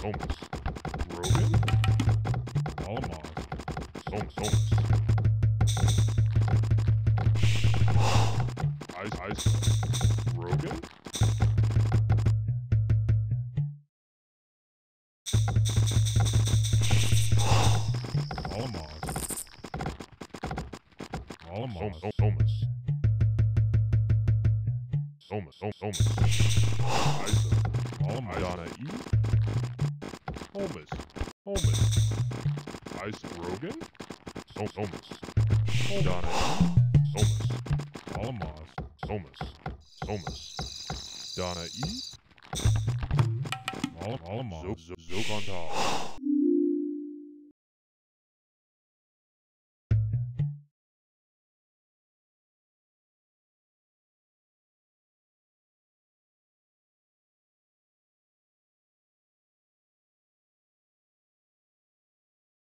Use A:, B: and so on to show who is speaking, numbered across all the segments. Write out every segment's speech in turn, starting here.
A: Somas. Rogan? Alamog. Somas. Somas. Ice. Ice. Rogan? Alamog. Alamog. Som, somas. Somas. Som, somas. Isa. Alamog. Donna E. Holmes. Holmes. Ice Rogan? So Somas. Donna. Somas. Alamog. Somas. Somas. Donna E. Al Alamog. Zo Zokontal.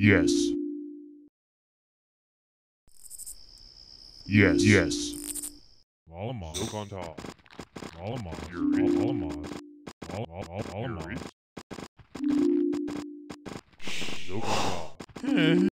A: Yes. Yes. Yes. Alamog. Zokontal. Alamog. Alamog. Alamog. Zokontal.